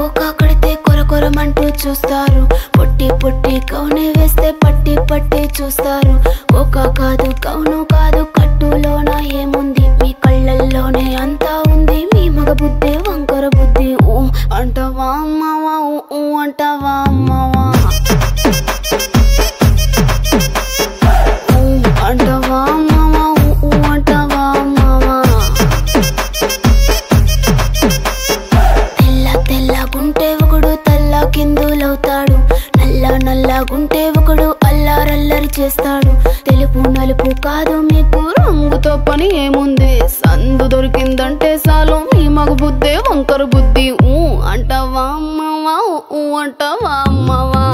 కుక్క కుక్క కడితే కొర కొరమంటూ చూస్తారు. పొట్టి పొట్టి కౌని వేస్తే పట్టి పట్టి చూస్తారు. కుక్క కాదు కౌను కాదు కట్టులోన ఏముంది? మీ కళ్ళల్లోనే అంతా ఉంది. మీ మగ బుద్ధి వంకర బుద్ధి ఊ అంటవా అమ్మవా ఊ అంటవా? నల్లగుంటే ఒకడు అల్లారల్లరి చేస్తాడు. తెలుపు నలుపు కాదు మీకు రంగుతో పని ఏముంది? సందు దొరికిందంటే చాలు మీ మగ బుద్ధే వంకర బుద్ధి. ఊ అంటావా అమ్మవా ఊ అంటావా అమ్మవా.